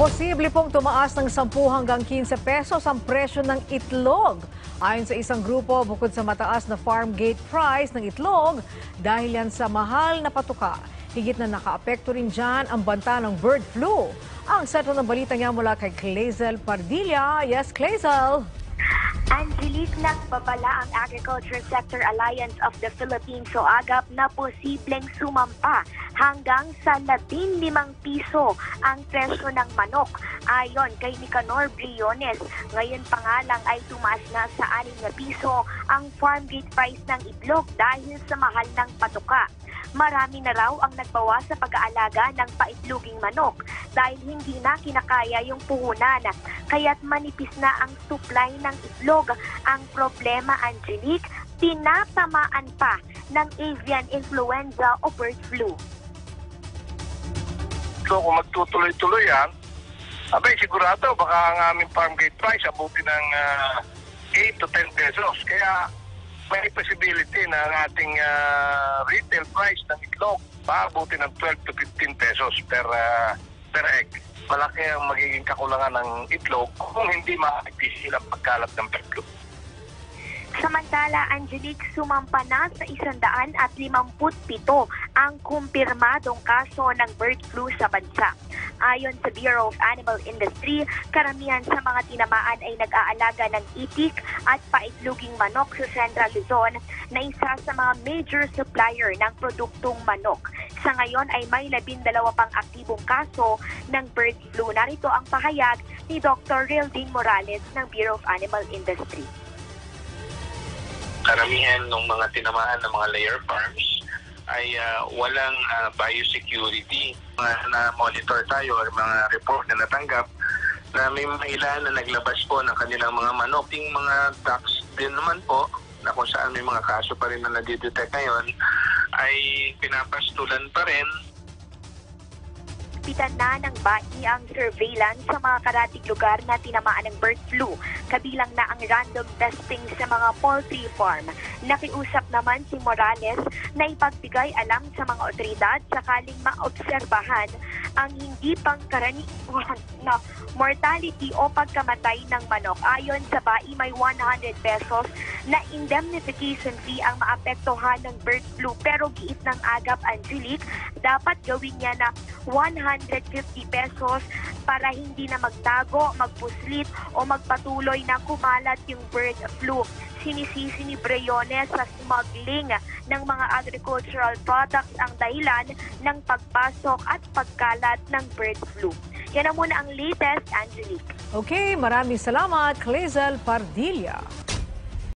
Posible pong tumaas ng 10 hanggang 15 pesos ang presyo ng itlog. Ayon sa isang grupo, bukod sa mataas na farm gate price ng itlog, dahil yan sa mahal na patuka, higit na nakaapekto rin dyan ang banta ng bird flu. Ang sentro ng balita niya mula kay Clazel Pardilla. Yes, Clazel! Angelique nagbabala ang Agriculture Sector Alliance of the Philippines o AGAP na posibleng sumampa hanggang sa 15 piso ang presyo ng manok. Ayon kay Nicanor Briones, ngayon pa nga lang ay tumaas na sa 6 na piso ang farm gate price ng itlog dahil sa mahal ng patuka. Marami na raw ang nagbawa sa pag-aalaga ng paitloging manok dahil hindi na kinakaya yung puhunan. Kaya't manipis na ang supply ng itlog. Ang problema, Angelique, tinatamaan pa ng avian influenza o bird flu. So kung magtutuloy-tuloy yan, abay sigurado baka ang aming farm gate price abuti ng ah, 8 to 10 pesos. Kaya may possibility na ang ating ah, retail price ng itlog paabuti ng 12 to 15 pesos per, ah, per egg. Malaki ang magiging kakulangan ng itlog kung hindi maipisil ang pagkalat ng flu. Samantala, Angelique, sumampa na sa 157 ang kumpirmadong kaso ng bird flu sa bansa. Ayon sa Bureau of Animal Industry, karamihan sa mga tinamaan ay nag-aalaga ng itik at paitluging manok sa Central Luzon na isa sa mga major supplier ng produktong manok. Sa ngayon ay may labindalawa pang aktibong kaso ng bird flu. Narito ang pahayag ni Dr. Rildin Morales ng Bureau of Animal Industry. karamihan ng mga tinamaan ng mga layer farms ay ah, walang ah, biosecurity. Mga na-monitor tayo or mga report na natanggap na may mga ilan na naglabas po ng kanilang mga manok. Yung mga ducks din naman po na kung saan may mga kaso pa rin na nadidetect ngayon ay pinapastulan pa rin Pitan na ng BAI ang surveillance sa mga karatig lugar na tinamaan ng bird flu, kabilang na ang random testing sa mga poultry farm. Nakiusap naman si Morales na ipagbigay alam sa mga otoridad sakaling maobserbahan ang hindi pangkaraniwan na mortality o pagkamatay ng manok. Ayon sa BAI, may 100 pesos na indemnification fee ang maapektuhan ng bird flu. Pero giit ng agap Angelique, dapat gawin niya na 150 pesos para hindi na magtago, magpuslit o magpatuloy na kumalat yung bird flu. Sinisisi ni Breyones sa smuggling ng mga agricultural products ang dahilan ng pagpasok at pagkalat ng bird flu. Yan ang muna ang latest, Angelique. Okay, maraming salamat, Clazel Pardilla.